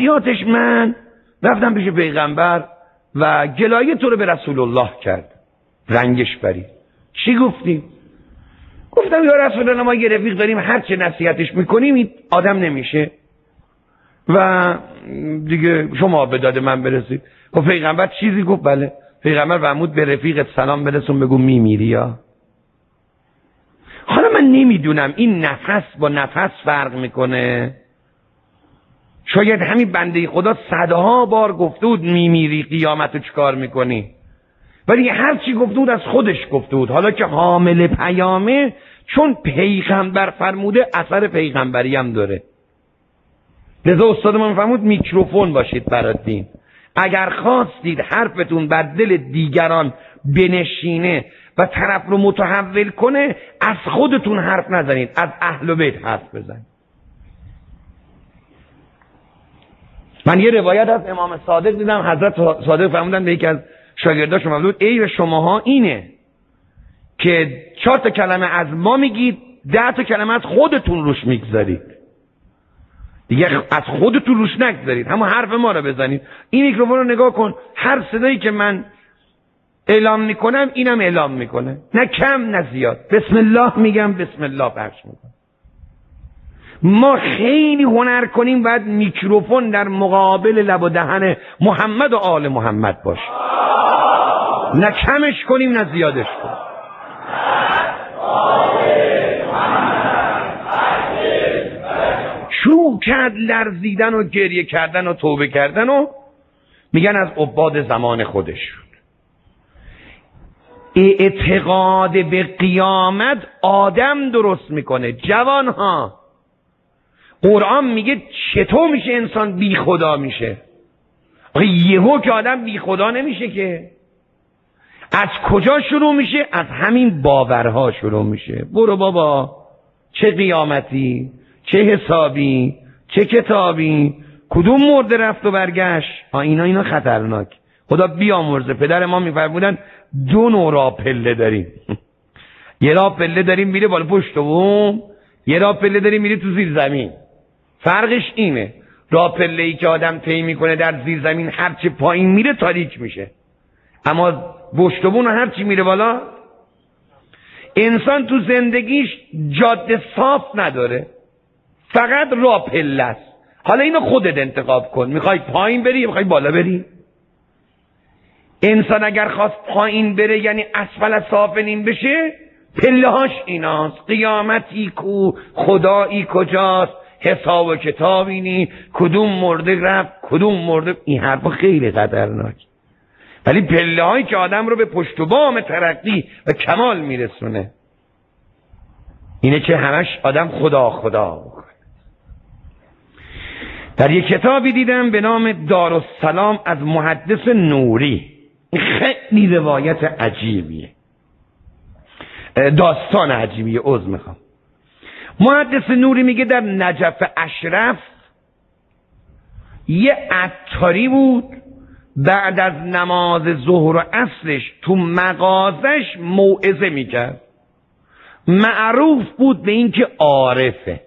خاصیاتش من. رفتم پیش پیغمبر و گلایه تو رو به رسول الله کرد. رنگش بری چی گفتی؟ گفتم یا رسول الله ما یه رفیق داریم هر چه نصیحتش می‌کنیم آدم نمیشه. و دیگه شما به داد من برسید. و پیغمبر چیزی گفت؟ بله. پیغمبر فرمود به رفیقت سلام برسون بگو میمیری یا؟ حالا من نمی‌دونم این نفس با نفس فرق می‌کنه. شاید همین بنده خدا صدها بار گفته بود میمیری قیامت رو چکار می‌کنی؟ ولی هر چی گفته بود از خودش گفته بود. حالا که حامل پیامه چون پیغمبر فرموده اثر پیغمبری هم داره. لذا استاد من فرمود میکروفون باشید برای دین. اگر خواستید حرفتون بر دل دیگران بنشینه و طرف رو متحول کنه از خودتون حرف نزنید از اهل بیت حرف بزنید. من یه روایت از امام صادق دیدم حضرت صادق فرمودن به یکی از شاگرداش بود ای شماها اینه که چهار تا کلمه از ما میگید ده تا کلمه از خودتون روش می‌گذارید. دیگه از خودتون روش نگذارید. همون حرف ما رو بزنید. این میکروفون رو نگاه کن. هر صدایی که من اعلام می‌کنم اینم اعلام می‌کنه. نه کم نه زیاد. بسم الله میگم بسم الله پخش می‌کنم. ما خیلی هنر کنیم باید میکروفون در مقابل لب و دهن محمد و آل محمد باشه. نه کمش کنیم نه زیادش کنیم. شروع کرد لرزیدن و گریه کردن و توبه کردن و میگن از عباد زمان خودش. اعتقاد به قیامت آدم درست می‌کنه. جوان ها قرآن میگه چطور میشه انسان بی خدا میشه یهو که آدم بی خدا نمیشه که. از کجا شروع میشه؟ از همین باورها شروع میشه. برو بابا. چه قیامتی؟ چه حسابی؟ چه کتابی؟ کدوم مرده رفت و برگشت؟ آ اینا اینا خطرناک. خدا بیامرزه. پدر ما میفرمودن دو نوع را پله داریم. یه را پله داریم میره بالا پشت و یه را پله داریم میره تو زیر زمین. فرقش اینه. را پله ای که آدم طی می‌کنه در زیر زمین هرچی پایین میره تاریک میشه. اما بشتبون هرچی میره بالا انسان تو زندگیش جاده صاف نداره. فقط را پله است. حالا اینو خودت انتخاب کن. می‌خوای پایین بری یا می‌خوای بالا بری؟ انسان اگر خواست پایین بره یعنی اسفل از سافلین بشه پله هاش ایناست. قیامتی کو خدایی کجاست؟ حساب و کتابی نی کدوم مرده رفت کدوم مرده این حرف خیلی خطرناک. ولی پله هایی که آدم رو به پشت و بام ترقی و کمال میرسونه. اینه که همش آدم خدا خدا بکنه در یک کتابی دیدم به نام دارالسلام از محدث نوری. خیلی روایت عجیبیه. داستان عجیبیه عوض می‌خوام. محدث نوری میگه در نجف اشرف یه عطاری بود بعد از نماز ظهر و اصلش تو مغازش موعظه می‌کرد. معروف بود به اینکه عارفه.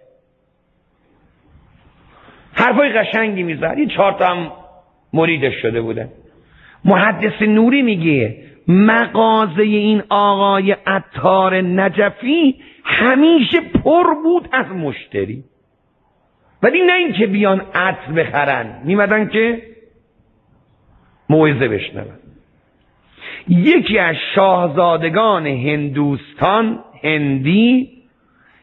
حرفای قشنگی می‌زد. این چهار تا هم مریدش شده بوده محدث نوری میگه مغازه این آقای عطار نجفی همیشه پر بود از مشتری. ولی نه اینکه بیان عطر بخرن. میمدن که موعظه بشنون. یکی از شاهزادگان هندوستان هندی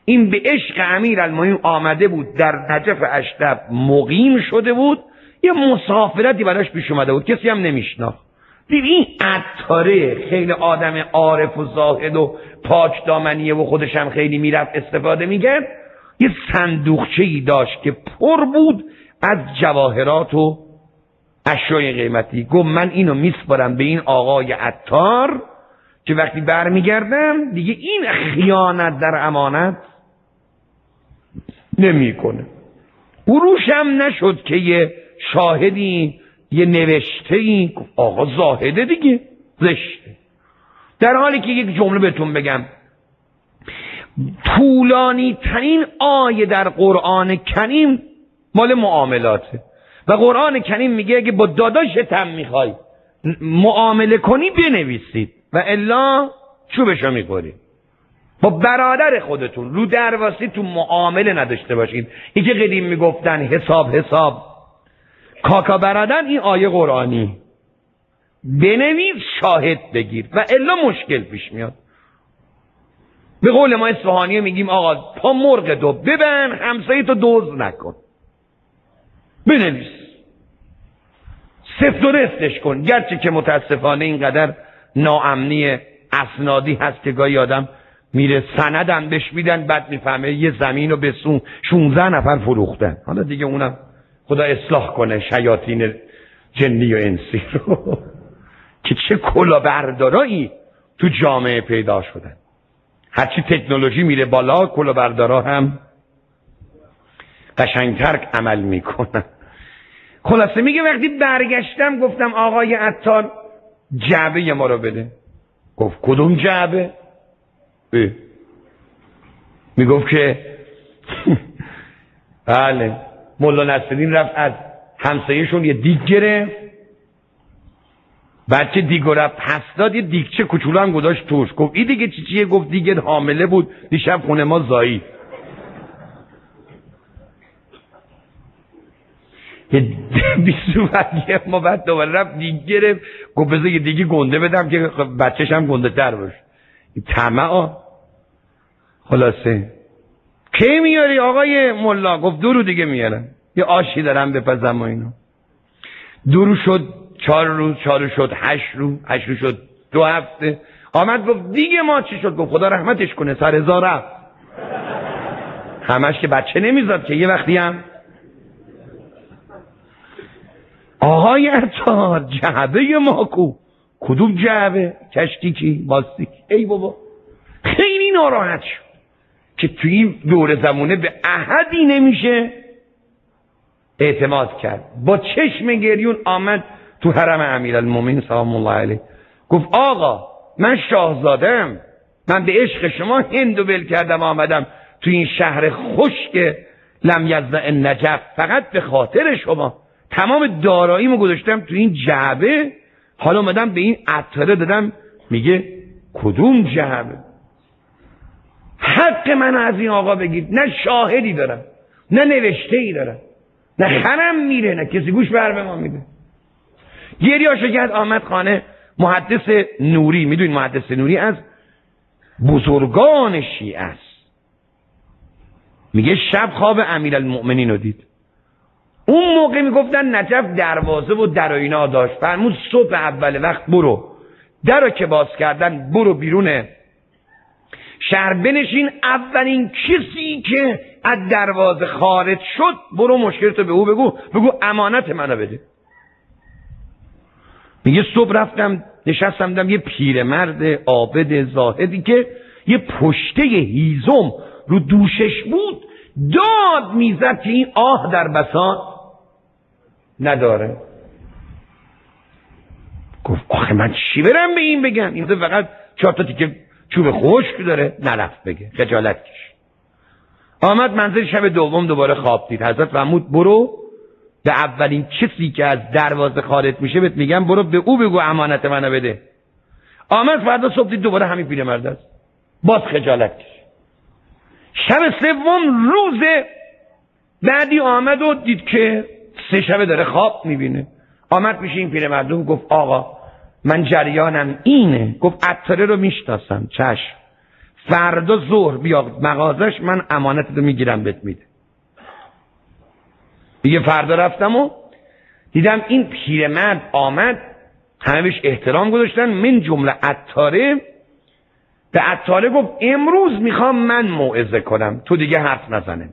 این به عشق امیر المهم آمده بود در نجف اشرف مقیم شده بود. یه مسافرتی براش پیش اومده بود. کسی هم نمیشناخت. این عطاره خیلی آدم عارف و زاهد و پاک دامنیه و خودش هم خیلی می‌رفت استفاده می‌کرد یه صندوقچه ای داشت که پر بود از جواهرات و اشیای قیمتی. گفت من اینو میسپارم به این آقای عطار که وقتی برمیگردم دیگه این خیانت در امانت نمی‌کنه. اروش هم نشد که یه شاهدی یه نوشته ای آقا زاهده دیگه زشته. در حالی که یک جمله بهتون بگم. طولانی ترین آیه در قرآن کریم مال معاملاته. و قرآن کریم میگه اگه با داداشت هم می‌خوای معامله کنی بنویسید. و الا چوبشو می‌خورید. با برادر خودتون رو درواسی تو معامله نداشته باشید. این که قدیم می‌گفتن حساب حساب. کاکا برادر این آیه قرآنی. بنویس شاهد بگیر. و الا مشکل پیش میاد. به قول ما اصفهانی میگیم آقا پا مرغ دو ببن همسایه تو دوز نکن. بنویس. سفت و رستش کن. گرچه که متاسفانه اینقدر ناامنی اسنادی هست که گاهی آدم میره سندم بهش میدن بعد می‌فهمه یه زمین رو به سون 16 نفر فروختن. حالا دیگه اونم خدا اصلاح کنه شیاطین جنی و انسی رو. که چه کلاهبردارایی تو جامعه پیدا شدن. هرچی تکنولوژی میره بالا کلاهبردارا هم قشنگتر عمل می‌کنن. خلاصه میگه وقتی برگشتم گفتم آقای عطار جعبه ما رو بده. گفت کدوم جعبه؟ می‌گفت که بله. ملا نصرین رفت از همسایهشون یه دیگ گرفت. بچه دیگو رفت؟ پس داد یه دیگچه کوچولو هم گذاشت توش. گفت این دیگه چی چیه؟ گفت دیگه حامله بود. دیشب خونه ما زایی. یه ما بعد دوباره رفت دیگه گرفت. گفت بذار یه دیگه گنده بدم که بچهش هم گنده تر باشه. طمع خلاصه. کی میاری آقای ملا؟ گفت دو رو دیگه میارم. یه آشی دارم بپزم و اینو. دو رو شد چهار روز چهار شد هشت رو هشت رو شد دو هفته. آمد گفت دیگه ما چی شد؟ گفت خدا رحمتش کنه سر هزار همش که بچه نمیزاد که یه وقتی هم. آقای اتار جعبه ما کو. کدوم جعبه؟ کشتی کی؟ باستی. ای بابا. خیلی ناراحت شد. که توی این دور زمونه به احدی نمیشه اعتماد کرد. با چشم گریون آمد تو حرم امیر المومین سلام الله علیه. گفت آقا من شاهزادم من به عشق شما هندو ول کردم آمدم تو این شهر خشک لم یزع نجف فقط به خاطر شما. تمام داراییمو گذاشتم تو این جعبه. حالا اومدم به این عطره دادم. میگه کدوم جعبه؟ حق من از این آقا بگید. نه شاهدی دارم. نه نوشته ای دارم. نه خرم میره نه کسی گوش بر ما میده. گریاشو کرد آمد خانه. محدث نوری می‌دونید محدث نوری از بزرگان شیعه است. میگه شب خواب امیر المؤمنین رو دید. اون موقع می‌گفتن نجف دروازه و در اینا داشت. فرمود صبح اول وقت برو. در که باز کردن برو بیرون شهر بنشین. اولین کسی که از دروازه خارج شد برو مشکلتو به او بگو. بگو امانت منو بده. میگه صبح رفتم نشستم دم یه پیرمرد عابد زاهدی که یه پشته هیزم رو دوشش بود داد می‌زد که این آه در بساط نداره. گفت آخه من چی برم به این بگم؟ این فقط چهار تا که چوب خشک داره نرفت بگه. خجالت کش. آمد منزل شب دوم دوباره خواب دید. حضرت فرمود برو. به اولین کسی که از دروازه خارج میشه بهت میگم برو به او بگو امانت منو بده. آمد فردا صبح دید دوباره همین پیرمرد است. باز خجالت کش. شب سوم روز بعدی آمد و دید که سه شبه داره خواب می‌بینه. آمد میشه این پیرمردم گفت آقا من جریانم اینه. گفت عطاره رو می‌شناسم. چشم. فردا ظهر بیا مغازش من امانت رو می‌گیرم بهت میده. دیگه فردا رفتم و دیدم این پیرمرد آمد همه بهش احترام گذاشتن من جمله عطاره. به عطاره گفت امروز می‌خوام من موعظه کنم. تو دیگه حرف نزنه.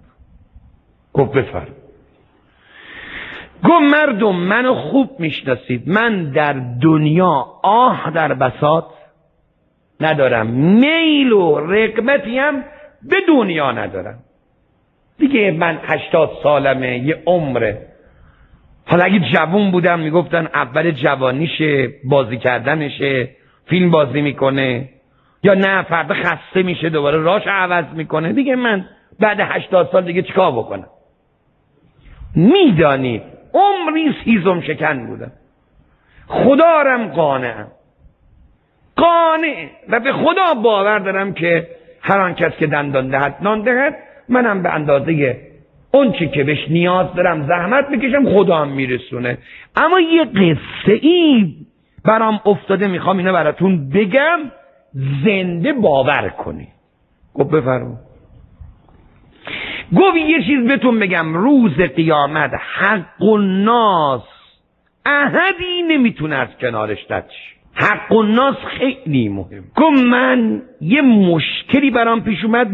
گفت بفرم. گفت مردم منو خوب می‌شناسید. من در دنیا آه در بساط ندارم. میل و رقبتی هم به دنیا ندارم. دیگه من هشتاد سالمه یه عمره. حالا اگه جوون بودم می‌گفتن اول جوانیشه بازی کردنشه فیلم بازی می‌کنه. یا نه فردا خسته میشه دوباره راش عوض می‌کنه. دیگه من بعد هشتاد سال دیگه چیکار بکنم؟ می‌دانید عمری سیزم شکن بودم. خدارم قانعم قانع. و به خدا باور دارم که هر آن کس که دندان دهد نان دهد منم به اندازه اون چی که بهش نیاز دارم زحمت بکشم خدا هم میرسونه. اما یه قصه ای برام افتاده می‌خوام اینو براتون بگم. زنده باور کنی گفت بفرمون گفت یه چیز بهتون بگم روز قیامت حق و ناس احدی نمی‌تونه از کنارش رد حق و ناس خیلی مهم. گفت من یه مشکلی برام پیش اومد